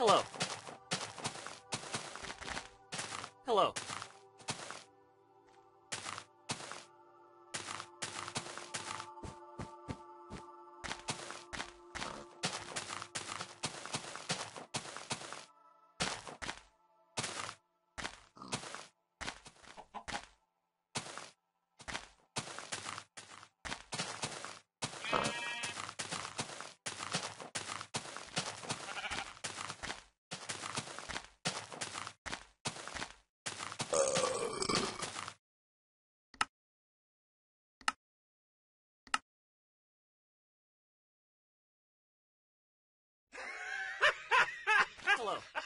Hello. Hello. Hello.